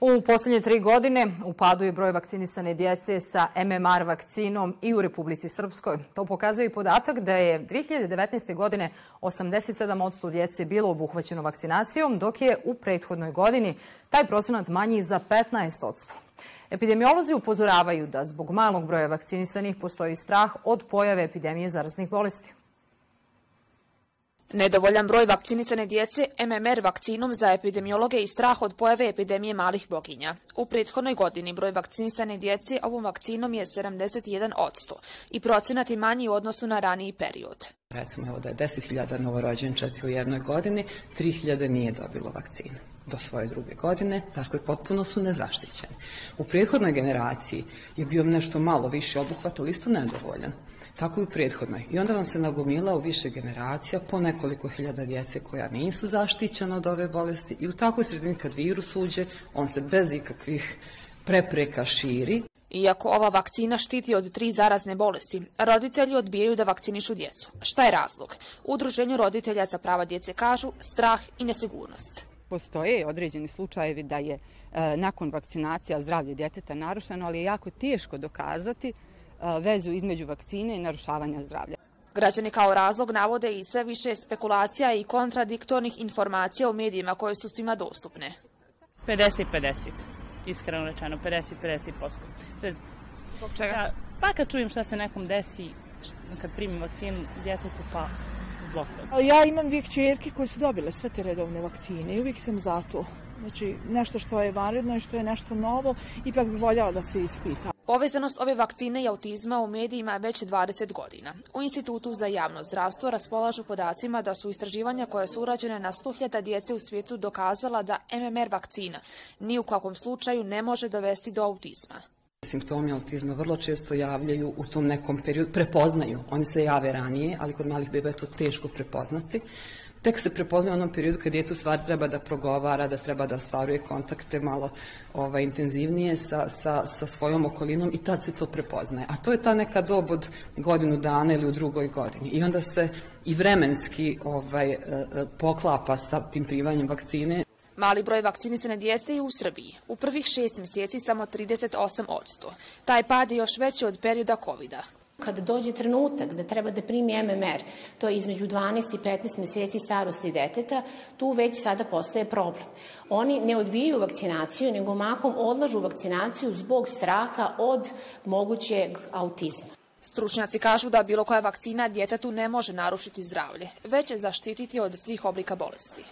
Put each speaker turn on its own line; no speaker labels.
U posljednje tri godine upaduje broj vakcinisane djece sa MMR vakcinom i u Republici Srpskoj. To pokazuje i podatak da je 2019. godine 87% djece bilo obuhvaćeno vakcinacijom, dok je u prethodnoj godini taj procenat manji za 15%. Epidemiolozi upozoravaju da zbog malog broja vakcinisanih postoji strah od pojave epidemije zaraznih bolesti.
Nedovoljan broj vakcinisane djece MMR vakcinom za epidemiologe i strah od pojave epidemije malih boginja. U prethodnoj godini broj vakcinisane djece ovom vakcinom je 71% i procenat je manji u odnosu na raniji period.
Recimo evo da je 10.000 novorođenčati u jednoj godini, 3.000 nije dobilo vakcinu do svoje druge godine, dakle potpuno su nezaštićeni. U prethodnoj generaciji je bio nešto malo više obuhvat, ali isto nedovoljan tako i u prethodnoj. I onda vam se nagomila u više generacija po nekoliko hiljada djece koja nisu zaštićena od ove bolesti i u takvoj sredini kad virus uđe, on se bez ikakvih prepreka širi.
Iako ova vakcina štiti od tri zarazne bolesti, roditelji odbijaju da vakcinišu djecu. Šta je razlog? Udruženju roditelja za prava djece kažu strah i nesigurnost.
Postoje određeni slučajevi da je e, nakon vakcinacija zdravlje djeteta narušeno, ali je jako teško dokazati vezu između vakcine i narušavanja zdravlja.
Građani kao razlog navode i sve više spekulacija i kontradiktornih informacija u medijima koje su svima dostupne.
50-50, iskreno rečeno, 50-50%. Sve... Zbog čega? Pa kad čujem šta se nekom desi kad primim vakcinu djetetu, pa zbog toga.
Ja imam dvije čerke koje su dobile sve te redovne vakcine i uvijek sam za to. Znači, nešto što je vanredno i što je nešto novo, ipak bi voljala da se ispita.
Povezanost ove vakcine i autizma u medijima je već 20 godina. U Institutu za javno zdravstvo raspolažu podacima da su istraživanja koje su urađene na 100.000 djece u svijetu dokazala da MMR vakcina ni u kakvom slučaju ne može dovesti do autizma.
Simptomi autizma vrlo često javljaju u tom nekom periodu, prepoznaju, oni se jave ranije, ali kod malih beba je to teško prepoznati tek se prepoznaje u onom periodu kad djete u stvari treba da progovara, da treba da ostvaruje kontakte malo ovaj, intenzivnije sa, sa, sa svojom okolinom i tad se to prepoznaje. A to je ta neka dob od godinu dana ili u drugoj godini. I onda se i vremenski ovaj, e, e, poklapa sa tim privanjem vakcine.
Mali broj vakcinisane djece je u Srbiji. U prvih šest mjeseci samo 38 odsto. Taj pad je još veći od perioda COVID-a.
Kada dođe trenutak da treba da primi MMR, to je između 12 i 15 mjeseci starosti deteta, tu već sada postaje problem. Oni ne odbijaju vakcinaciju, nego makom odlažu vakcinaciju zbog straha od mogućeg autizma.
Stručnjaci kažu da bilo koja vakcina djetetu ne može narušiti zdravlje, već zaštititi od svih oblika bolesti.